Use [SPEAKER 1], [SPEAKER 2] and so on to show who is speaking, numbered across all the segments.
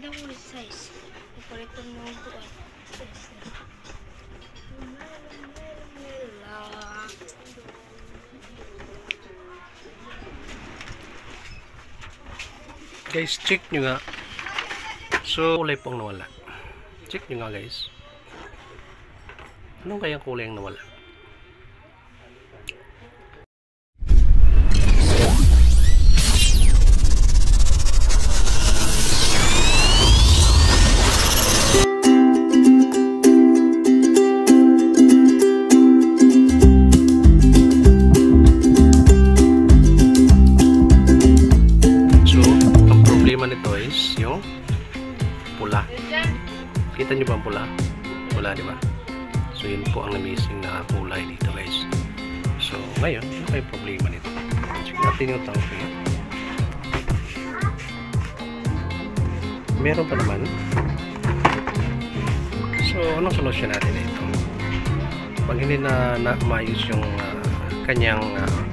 [SPEAKER 1] daw ko size. Ipalitan mo ang na.
[SPEAKER 2] Guys, check nyo nga. So, kulay pong nawala. Check nyo nga guys. Anong kayang kulay ang nawala? Pula. Kita nyo ba ang pula? Pula, di ba? So, yun po ang missing na kulay dito guys. So, ngayon, ano yung problema nito? Check natin yung tank yun. Meron pa naman. So, anong solusyon natin dito? Pag hindi na, na maayos yung ah, kanyang ah,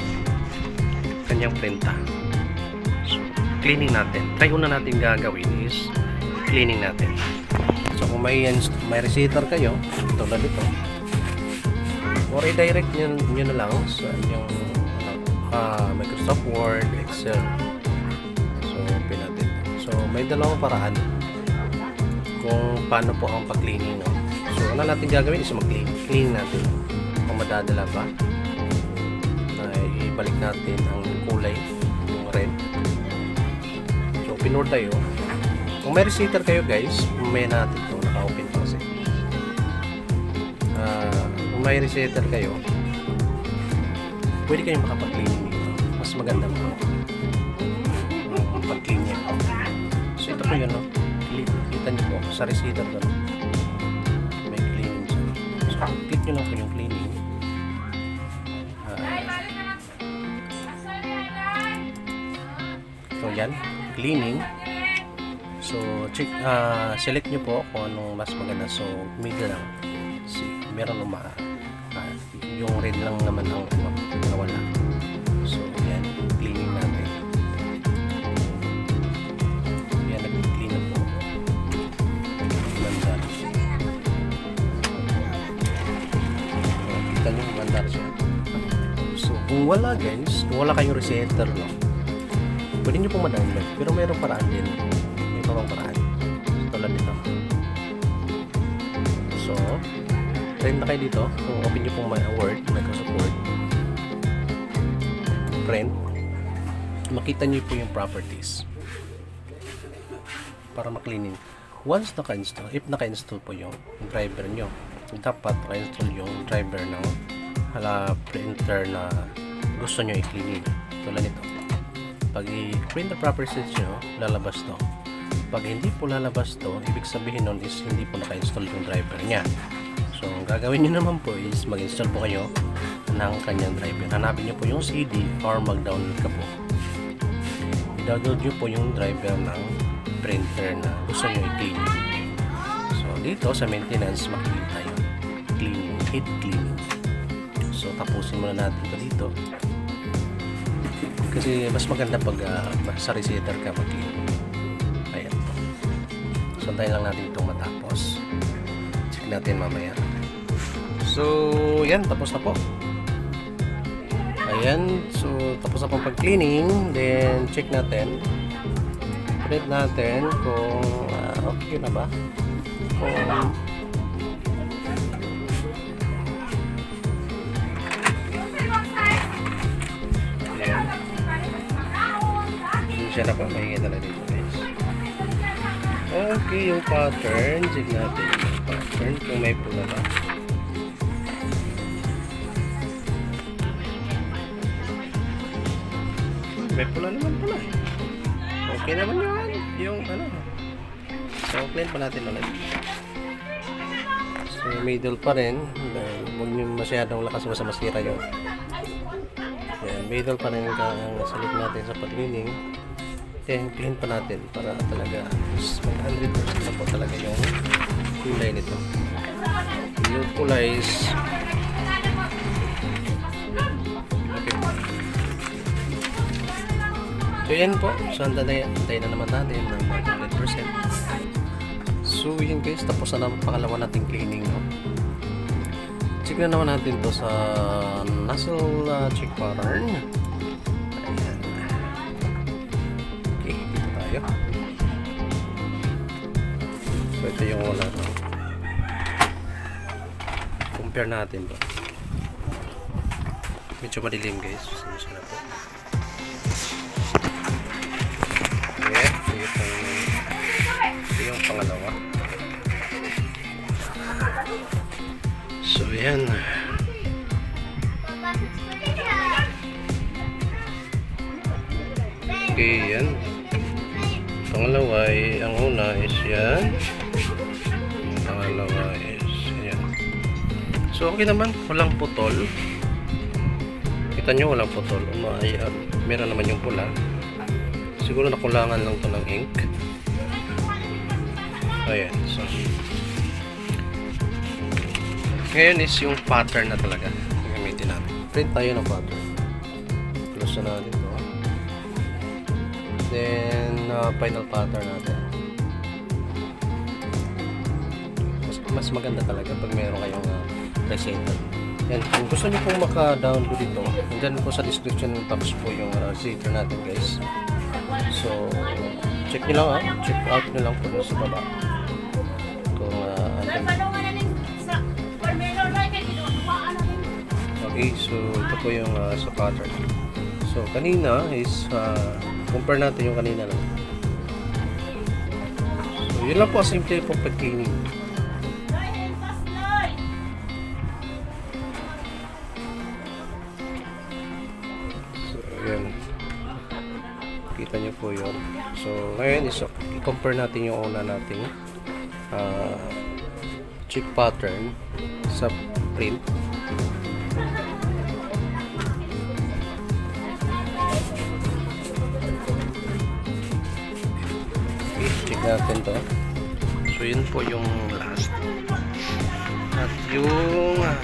[SPEAKER 2] kanyang printa. So, cleaning natin. Try una natin gagawin is cleaning natin. So, kung may, may receiver kayo, tulad ito, or i-direct nyo, nyo na lang sa inyong ah, Microsoft Word, Excel. So, open natin. So, may dalawang paraan kung paano po ang pag-cleaning. No? So, ano natin gagawin is mag-clean clean natin. Kung madadala pa, na ibalik natin ang kulay, yung red. So, pinur tayo. Kung may receiver kayo guys, may natin ito, naka-open kasi. Ah, kung may receiver kayo, pwede kayong makapag-cleaning dito. Mas maganda mo. Uh, pag-clean niya. So, ito po yun, no? Kita niyo po, sa receiver doon. May cleaning siya. So, click nyo lang po yung cleaning. Ah, So yan, cleaning. So check ah, select nyo po kung anong mas maganda. So middle lang. Si meron luma ah, yung red lang naman ang nawala. So yan, cleaning natin. Yan, nag-clean na po. Mandar. So, kita nyo, mandar siya. So, kung wala guys, kung wala kayong resetter, no, pwede nyo pong ma-download. Pero mayroong paraan din. May parang paraan. Tulad nito. So, print na kayo dito. Kung open nyo pong Word, Microsoft Word. Print. Makita nyo po yung properties. Para makleaning. Once naka-install, if naka-install po yung driver nyo, dapat naka-install yung driver ng hala printer na gusto nyo i-cleaning. Tulad nito pag i-print the properties nyo, lalabas to. Pag hindi po lalabas to, ibig sabihin nun is hindi po naka-install yung driver niya. So, ang gagawin nyo naman po is mag-install po kayo ng kanyang driver. Hanapin nyo po yung CD or mag-download ka po. I-download nyo po yung driver ng printer na gusto nyo i-clean. So, dito sa maintenance, makikita yun. Cleaning, heat cleaning. So, tapusin muna natin ito dito kasi mas maganda pag uh, sa receiver ka mag ayan po so lang natin itong matapos. Check natin mamaya. So yan tapos na po. Ayan so tapos na po pag cleaning then check natin. Print natin kung uh, okay na ba? Kung ayan. Hindi siya napapahinga talaga dito okay yung pattern. Check natin yung pattern kung may pula ba may pula naman pala. Okay naman yun. Yung ano? So clean pa natin ulit. So middle pa rin. Huwag nyo masyadong lakas basta masira yung yan, middle pa rin ang salit natin sa pag-cleaning then clean pa natin para talaga mas may 100% na po talaga yung kulay nito yung kulay is okay so yan po so antayin antayin na naman natin ng 100% So yun guys, tapos na naman pangalawa nating cleaning. No? Check na naman natin to sa nozzle uh, check pattern. Tayo. So ito yung wala no? Compare natin to. Medyo madilim guys. Pasensya na po. So okay naman, walang putol. Kita nyo walang putol. Umay, uh, meron naman yung pula. Siguro nakulangan lang to ng ink. Ayan, so. Ngayon is yung pattern na talaga. Gamitin natin. Print tayo ng pattern. Close na natin to. Then, uh, final pattern natin. Mas, mas maganda talaga pag meron kayong uh, receiver. Yan, kung gusto niyo pong maka-download ito, nandyan po sa description box po yung uh, receiver natin guys. So, check nyo lang ah. Check out nyo lang po sa baba. Kung uh, andyan. Okay, so ito po yung uh, sa pattern. So, kanina is uh, compare natin yung kanina lang. So, yun lang po simple po pag-cleaning. Kita nyo po yun. So, ngayon is i-compare natin yung una nating uh, check pattern sa print. Okay, check natin to. So, yun po yung last. At yung ah,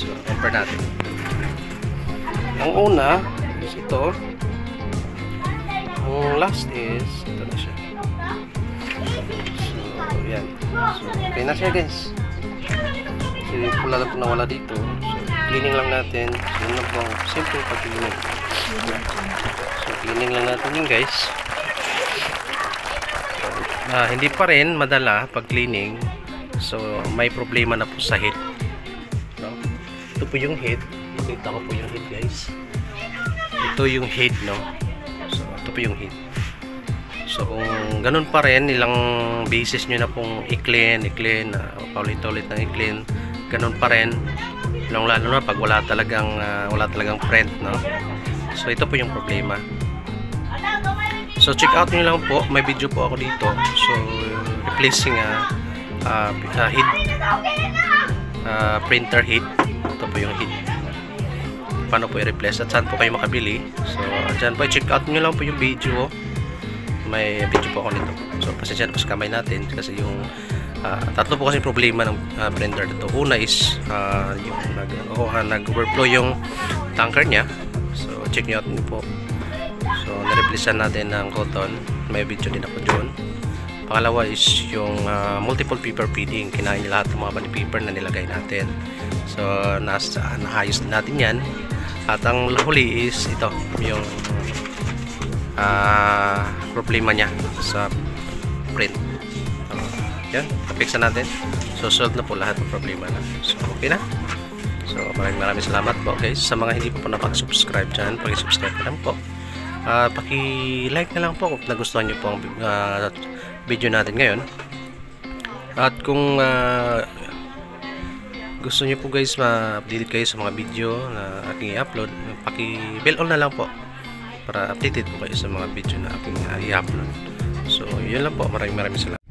[SPEAKER 2] so, compare natin. Ang una is ito. Ang last is ito na siya. So, yan. So, okay na siya guys. So, wala na po nawala dito. So, cleaning lang natin. So, yun lang po simple pag-cleaning. So, cleaning lang natin yun guys. Ah, hindi pa rin madala pag cleaning. So, may problema na po sa heat. No? Ito po yung heat. Nakita ko po yung heat, guys. Ito yung heat, no? Ito po yung heat. So, kung ganun pa rin, ilang basis nyo na pong i-clean, i-clean, uh, paulit-ulit na i-clean, ganun pa rin. Lalo, lalo na pag wala talagang, ah, wala talagang print, no? So, ito po yung problema. So check out niyo lang po, may video po ako dito. So replacing uh, uh, heat uh, printer heat. Ito po yung heat. Paano po i-replace at saan po kayo makabili. So dyan po check out niyo lang po yung video. May video po ako nito. So pasensya na po sa kamay natin kasi yung uh, tatlo po kasi problema ng uh, printer dito. Una is uh, yung nag, oh, nag-overflow yung tanker niya. So check niyo out niyo po. So, na-replacean natin ng cotton. May video din ako dyan. Pangalawa is yung uh, multiple paper feeding. Kinain lahat ng mga bali paper na nilagay natin. So, nasa, naayos na natin yan. At ang huli is ito, yung uh, problema niya sa print. Uh, yan, napiksa natin. So, solve na po lahat ng problema na. So, okay na. So, maraming maraming salamat po guys. Sa mga hindi po po nakag-subscribe dyan, pag-subscribe na lang po uh, paki-like na lang po kung nagustuhan niyo po ang uh, video natin ngayon. At kung uh, gusto niyo po guys ma-update kayo sa mga video na aking i-upload, paki-bell on na lang po para updated po kayo sa mga video na aking i-upload. So, yun lang po. Maraming maraming salamat.